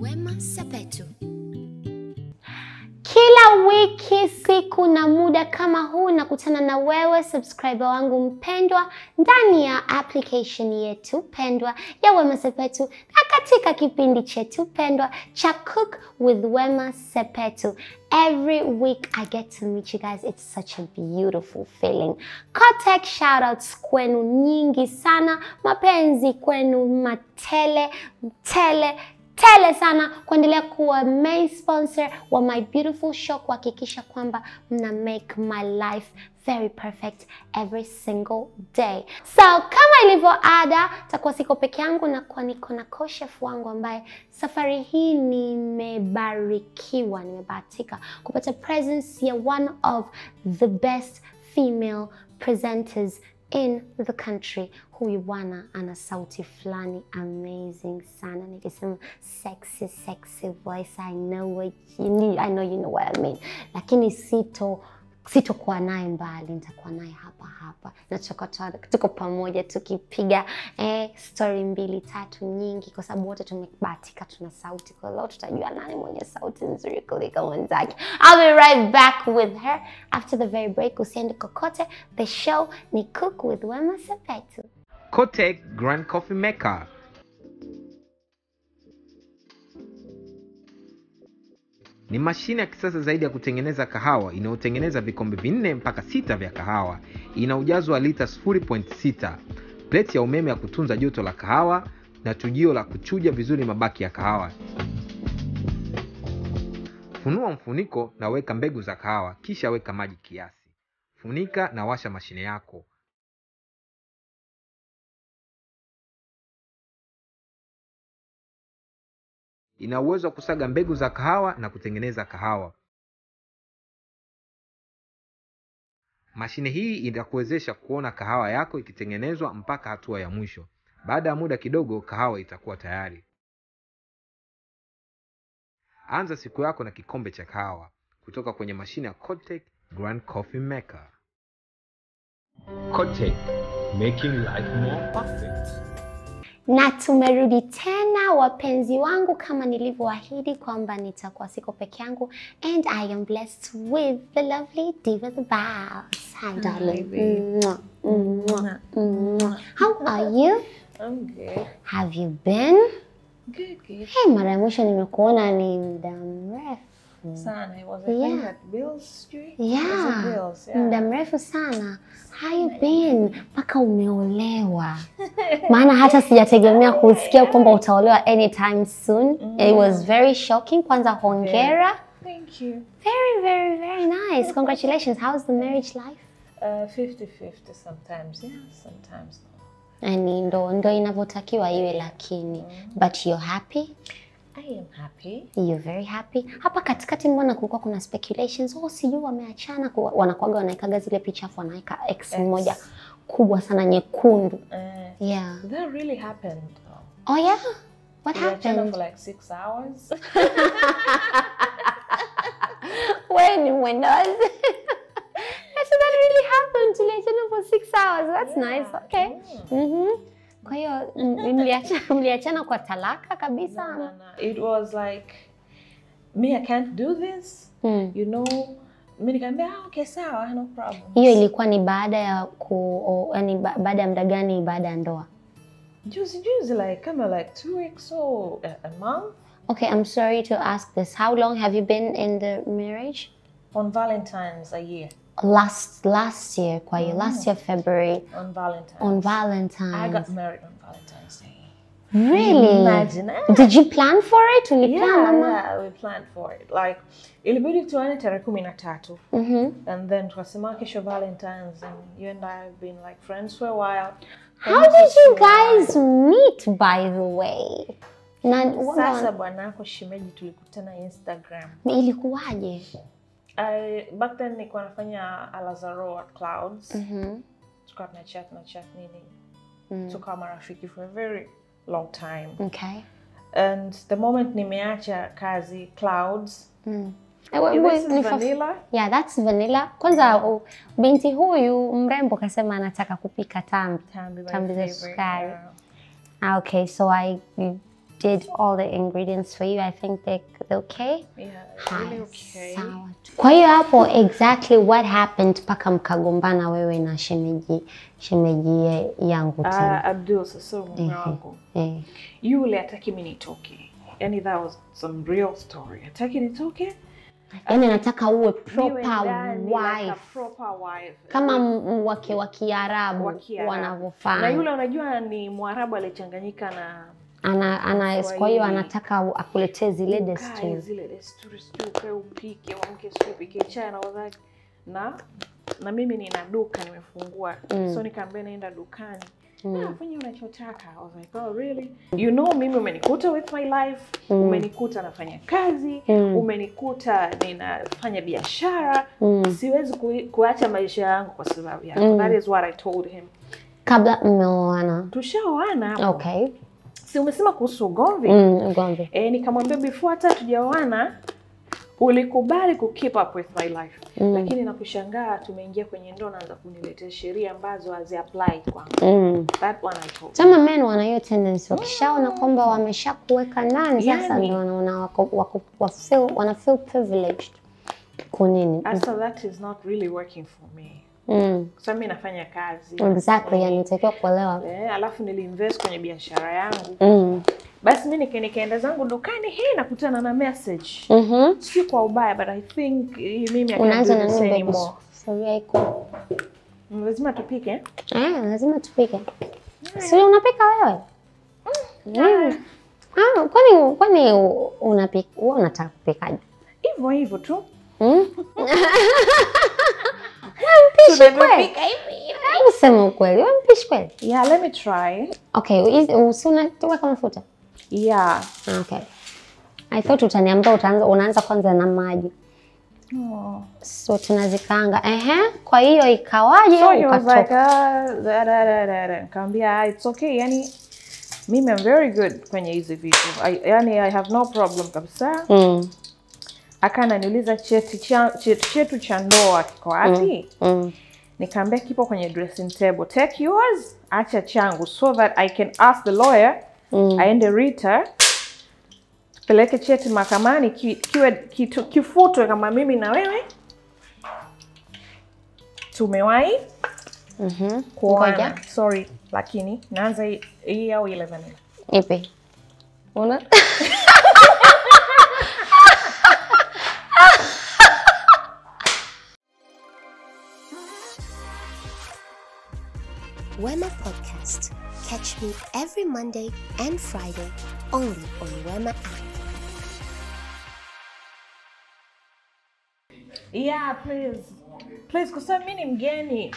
Wema Sepetu. Kila wiki siku na muda kama huu nakutana na wewe subscriber wangu mpendwa ndani ya application yetu pendwa ya Wema Sepetu na katika kipindi chetu pendwa cha Cook with Wema Sepetu. Every week I get to meet you guys. It's such a beautiful feeling. Kotek shoutouts kwenu nyingi sana, mapenzi kwenu matele tele tele sana kuendelea kuwa main sponsor wa my beautiful show kuhakikisha kwamba mna make my life very perfect every single day. So kama ilivyo ada, takuwa siko peke yangu na kwa niko na co-chef wangu ambaye safari hii nimebarikiwa, nimebahatika kupata presence ya one of the best female presenters in the country. Huyu bwana ana sauti fulani amazing sana, nikisema sexy sexy voice, I know what you need, I know you know what I mean, lakini sito sitokuwa naye mbali, nitakuwa naye hapa hapa na tuko pamoja tukipiga eh, stori mbili tatu nyingi, kwa sababu wote tumebahatika tuna sauti. Kwa leo tutajua nani mwenye sauti nzuri kuliko mwenzake. I'll be right back with her after the very break. Usiende kokote, the show ni Cook with Wema Sepetu. Kotek Grand Coffee Maker. Ni mashine ya kisasa zaidi ya kutengeneza kahawa inayotengeneza vikombe vinne mpaka sita vya kahawa. Ina ujazo wa lita 0.6, pleti ya umeme ya kutunza joto la kahawa na tujio la kuchuja vizuri mabaki ya kahawa. Funua mfuniko na weka mbegu za kahawa, kisha weka maji kiasi. Funika na washa mashine yako. Ina uwezo wa kusaga mbegu za kahawa na kutengeneza kahawa. Mashine hii itakuwezesha kuona kahawa yako ikitengenezwa mpaka hatua ya mwisho. Baada ya muda kidogo, kahawa itakuwa tayari. Anza siku yako na kikombe cha kahawa kutoka kwenye mashine ya Kotek Grand Coffee Maker. Kotek, making life more perfect. Na tumerudi tena wapenzi wangu, kama nilivyoahidi kwamba nitakuwa siko peke yangu, and I am blessed with the lovely Diva the Boss. Hi darling. Mwah, mwah, mwah. How are you? I'm good. Have you been? Good, good. Hey, mara ya mwisho nimekuona ni muda mrefu. Sana, Yeah. Yeah, Bill's? muda Yeah. mrefu mrefu sana. How you been? Mpaka umeolewa. Maana hata sijategemea kusikia kwamba utaolewa anytime soon. It was very shocking. Kwanza hongera. Thank you. Very, very, very nice. Congratulations. How's the marriage life? Uh, 50-50 sometimes, yeah, sometimes no. Ndo, ndo inavyotakiwa iwe lakini. But you're happy? I am happy. You're very happy. Hapa katikati mbona kulikuwa kuna speculations, oh sijui wameachana, wanakuaga wanaekaga zile picha afu wanaweka X moja kubwa sana nyekundu. Uh, Yeah. that really happened. Oh yeah? What We happened? for like six hours. Wewe ni mwendawazi. So that really happened. Tuliachana for six hours. That's nice. Okay. mliachana kwa talaka kabisa? No, no, no. It was like, me, I can't do this. Mm. You know, mi nikaambia, ah, okay, sawa, no problem. Hiyo ilikuwa ni baada ya ku yani ba, baada ya muda gani baada ya ndoa? Juzi juzi like, kama like two weeks or a, a month. Okay, I'm sorry to ask this. How long have you been in the marriage? On Valentine's a year. Last last year, kwa hiyo last year February On Valentine's. on I got married on Valentine's. Really? Imagine. Did you plan for it? Uliplan Yeah, ama? yeah, we planned for it. Like, ilibidi tuane tarehe kumi na tatu. Mhm. And then tukasema kesho Valentine's and you and I have been like friends for a while. How did you guys meet by the way? Na Sasa bwanako shemeji tulikutana Instagram. ilikuwaje? I, back then nilikuwa nafanya Alazaro at Clouds. Mhm. Tukawa tuna chat na chat nini. Tukawa marafiki for a very long time. Okay. And the moment nimeacha kazi Clouds, Mm. Is vanilla. Yeah, that's vanilla. Kwanza yeah. u- binti huyu mrembo kasema anataka kupika tambi. Tambi, Tambi za sukari. yeah. Ah, okay, so I did all the ingredients for you. I think they they're okay. Yeah, really okay. sawa. Kwa hiyo hapo exactly what happened mpaka mkagombana wewe na shemeji shemeji yangu Ah, Uh, Abdul sasa mume wangu Eh. yule hataki mimi nitoke yani that was some real story hataki nitoke Yaani nataka uwe proper wife. like proper wife kama wake wa Kiarabu wanavyofanya. Na yule unajua ni mwarabu alichanganyika na Ana, ana, kwa hiyo anataka akuletee zile desturi. zile desturi sijui ukae upike uamke sijui upike chai na wadhaki na na mimi nina duka nimefungua Mm. so nikaambia naenda dukani Mm. "Ah, fanya unachotaka I was like, oh, really? you know mimi umenikuta with my life Mm. umenikuta nafanya kazi Mm. umenikuta ninafanya biashara Mm. siwezi ku, kuacha maisha yangu kwa sababu yako Mm. that is what I told him Kabla mmeoana. tushaoana okay. Okay. Si umesema kuhusu ugomvi Mm, ugomvi. e, nikamwambia before hata tujaoana ulikubali ku keep up with my life Mm. lakini nakushangaa tumeingia kwenye ndoa naanza kuniletea sheria ambazo hazi apply kwangu Mm. that one I told Some men wana hiyo tendency wakishaona kwamba wameshakuweka ndani sasa Yani. ndio wanaona wako, wako, wako, feel, wana feel privileged kunini Asa that is not really working for me mm. kwa sababu mi nafanya kazi. Exactly yani nitakiwa kuelewa. Eh, alafu niliinvest kwenye biashara yangu. Mm. basi mi nika- nikaenda zangu dukani hii nakutana na message. Mm-hmm. si kwa ubaya but i think hii mimi unaanza na nini baby sufuria iko lazima tupike. Eh lazima tupike. Si unapika wewe? Mm. ah, kwani kwani unapika wewe unataka kupikaje hivyo hivyo tu. Mm? mpishi kweli hebu sema ukweli wewe mpishi kweli yeah let me try Okay, unaweka mafuta? yeah Okay. I thought utaniambia utaanza unaanza kwanza na maji. oh. So tunazikaanga. Ehe, kwa hiyo ikawaje so he was like ukatoka? ah, da, da, da, da, da. Ah, it's okay yani mimi I'm very good kwenye hizi vitu I, yani I have no problem kabisa Mm, akana niuliza cheti cha, cheti chetu cha ndoa kiko wapi mm, mm. nikaambia kipo kwenye dressing table take yours acha changu so that I can ask the lawyer mm. aende Rita peleke cheti mahakamani ki, kiwe kitu, kifutwe kama mimi na wewe tumewahi Mhm. kuoana Ngoja. sorry lakini naanza hii- au ile Ipi? Una? Wema Podcast. Catch me every Monday and Friday only on Wema app. yeah please please mi ni mgeni